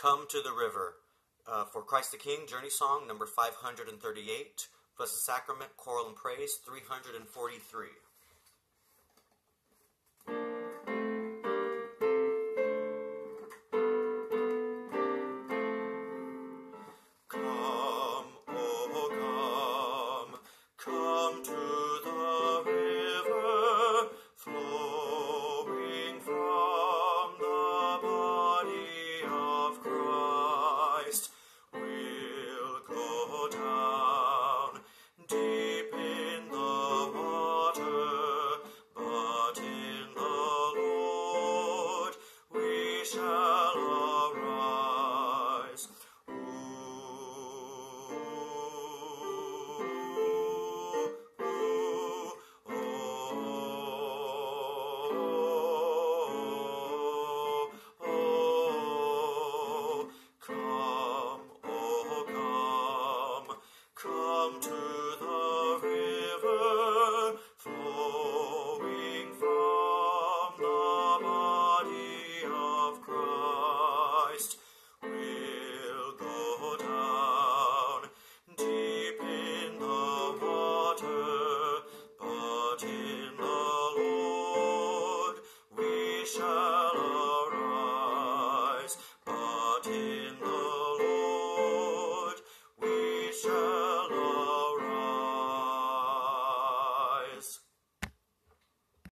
Come to the River. Uh, for Christ the King, Journey Song number 538, plus the Sacrament, Choral and Praise 343. salvation. shall arise, but